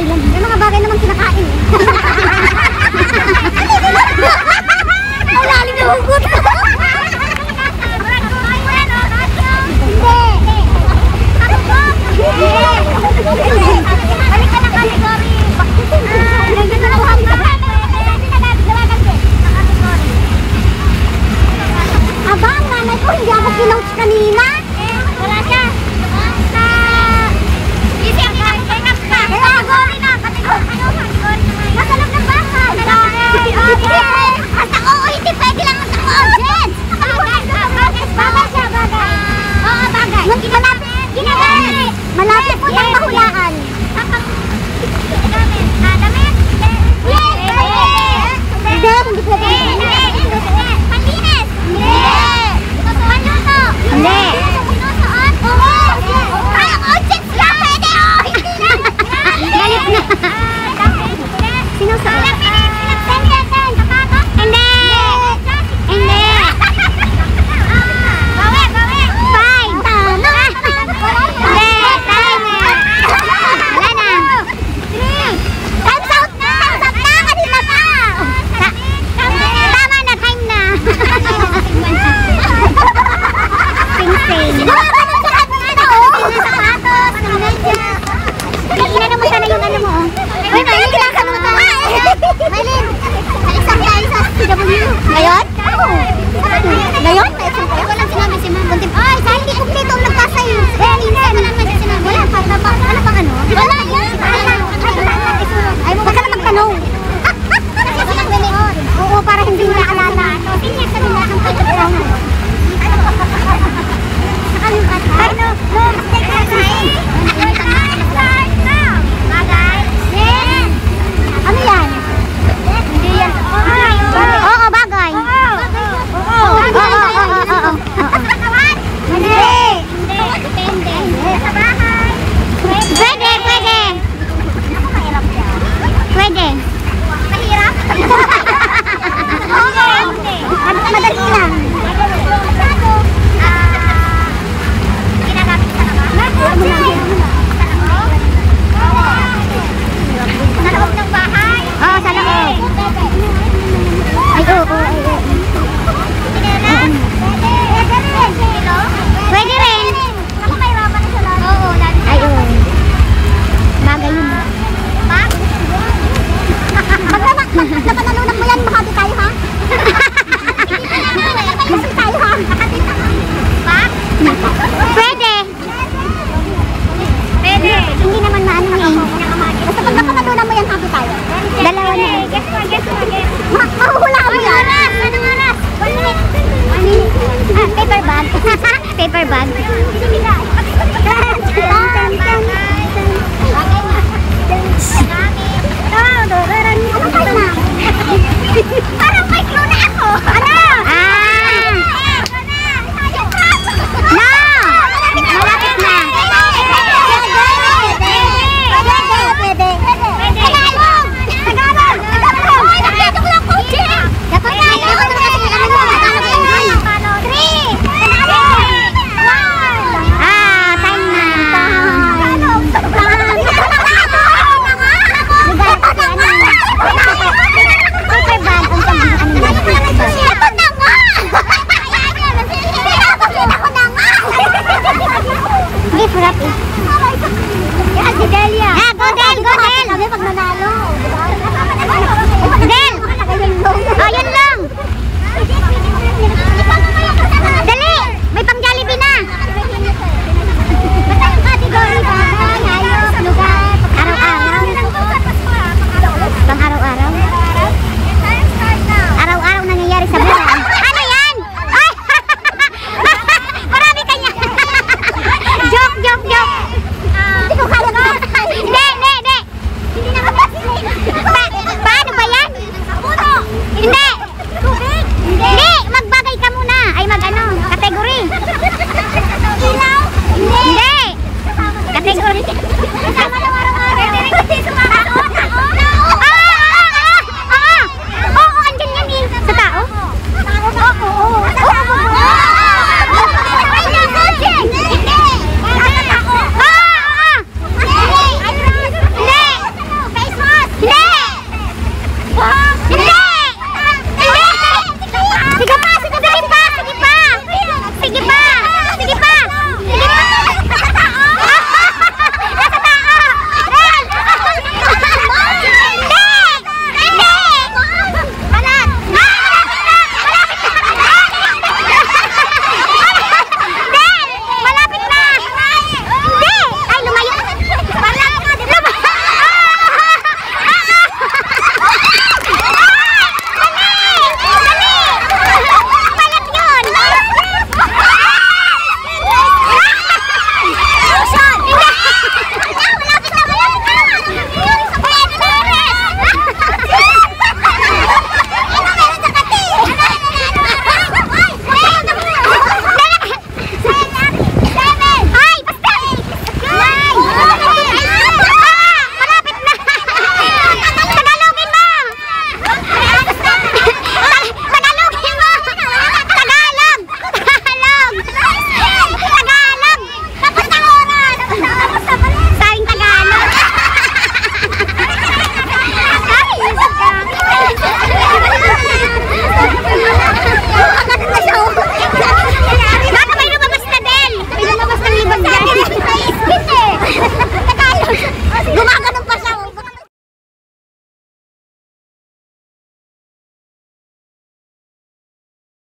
bagay lang. May mga bagay naman kinakain eh. Ang lalim na hugot.